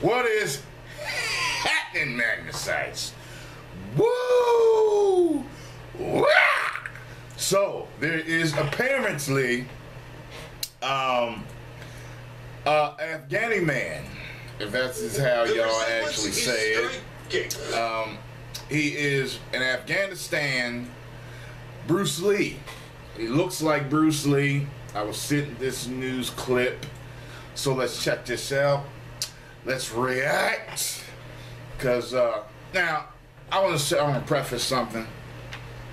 What is happening, Magnacites? Woo! Wah! So there is apparently um uh Afghani man, if that's is how y'all actually say it. Um, he is in Afghanistan. Bruce Lee. He looks like Bruce Lee. I was sent this news clip, so let's check this out. Let's react, cause uh, now I want to say I want to preface something.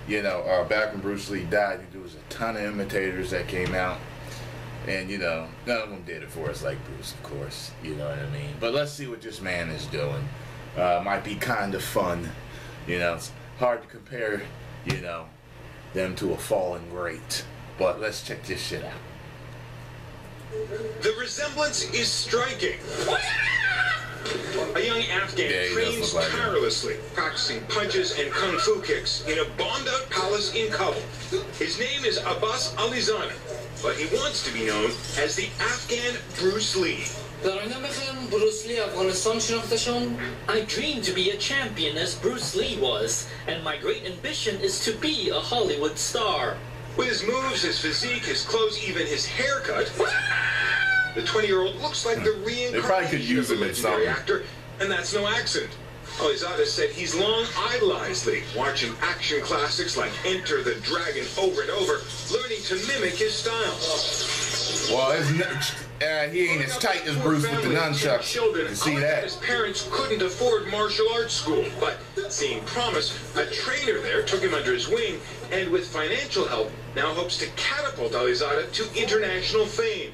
You know, uh, back when Bruce Lee died, there was a ton of imitators that came out. And you know, none of them did it for us like Bruce, of course. You know what I mean? But let's see what this man is doing. Uh, might be kind of fun. You know, it's hard to compare. You know, them to a fallen great. But let's check this shit out. The resemblance is striking. A young Afghan yeah, trains like tirelessly, practicing punches and kung fu kicks in a bombed-out palace in Kabul. His name is Abbas Alizada, but he wants to be known as the Afghan Bruce Lee. I dream to be a champion as Bruce Lee was, and my great ambition is to be a Hollywood star. With his moves, his physique, his clothes, even his haircut the 20-year-old looks like the They probably could reincarnation use of the legendary actor, and that's no accident. Alizada said he's long idolized Lee, watching action classics like Enter the Dragon over and over, learning to mimic his style. Well, n- uh, he ain't as tight as Bruce with the nunchucks. You see that? His parents couldn't afford martial arts school, but seeing promise, a trainer there took him under his wing, and with financial help, now hopes to catapult Alizada to international fame.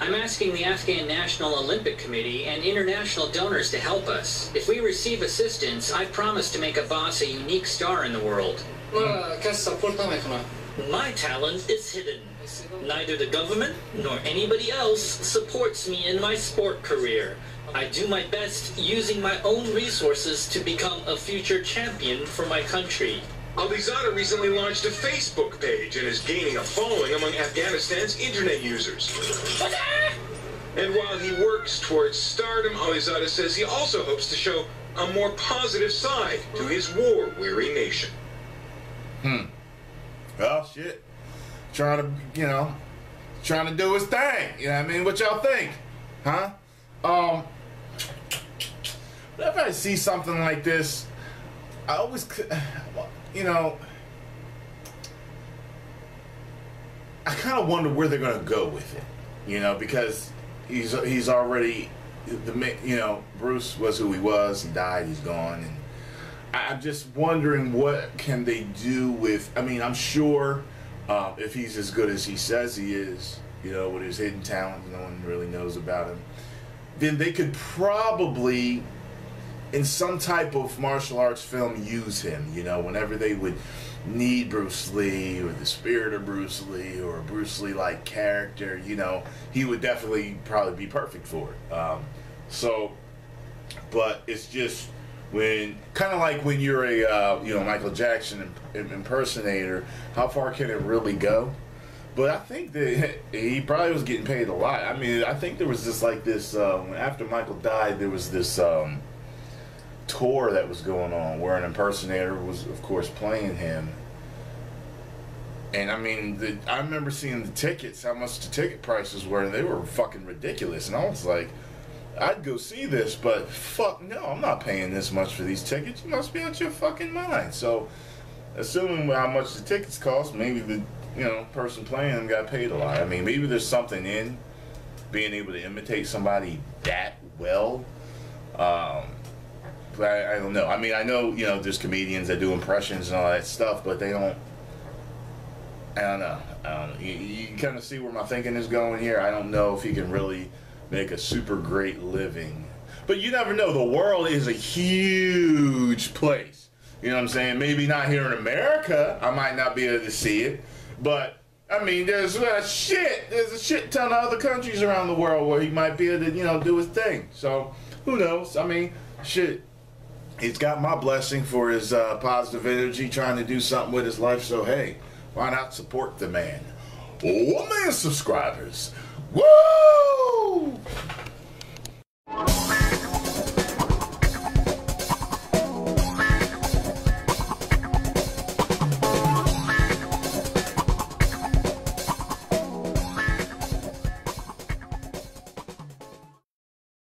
I'm asking the Afghan National Olympic Committee and international donors to help us. If we receive assistance, I promise to make Abbas a unique star in the world. Hmm. My talent is hidden. Neither the government nor anybody else supports me in my sport career. I do my best using my own resources to become a future champion for my country. Alizada recently launched a Facebook page and is gaining a following among Afghanistan's internet users. And while he works towards stardom, Alizada says he also hopes to show a more positive side to his war-weary nation. Hmm. Oh shit. Trying to, you know, trying to do his thing. You know what I mean? What y'all think? Huh? Um whenever I see something like this, I always you know I kind of wonder where they're going to go with it. You know, because he's he's already the you know, Bruce was who he was, he died, he's gone and I'm just wondering what can they do with. I mean, I'm sure um, if he's as good as he says he is, you know, with his hidden talent, no one really knows about him. Then they could probably, in some type of martial arts film, use him. You know, whenever they would need Bruce Lee or the spirit of Bruce Lee or a Bruce Lee like character, you know, he would definitely probably be perfect for it. Um, so but it's just when kind of like when you're a uh, you know Michael Jackson impersonator, how far can it really go? But I think that he probably was getting paid a lot. I mean, I think there was just like this um, after Michael died, there was this um, tour that was going on where an impersonator was, of course, playing him. And I mean, the, I remember seeing the tickets, how much the ticket prices were, and they were fucking ridiculous. And I was like, I'd go see this, but fuck no, I'm not paying this much for these tickets. You must be out your fucking mind. So, assuming how much the tickets cost, maybe the you know person playing them got paid a lot. I mean, maybe there's something in being able to imitate somebody that well. Um, but I, I don't know. I mean, I know you know there's comedians that do impressions and all that stuff, but they don't. I don't know. I. You, you kind of see where my thinking is going here. I don't know if he can really make a super great living. But you never know. The world is a huge place. You know what I'm saying? Maybe not here in America. I might not be able to see it. But, I mean, there's a shit. There's a shit ton of other countries around the world where he might be able to, you know, do his thing. So, who knows? I mean, shit. He's got my blessing for his uh, positive energy, trying to do something with his life. So, hey, why not support the man? 1 million subscribers. Woo! Woo!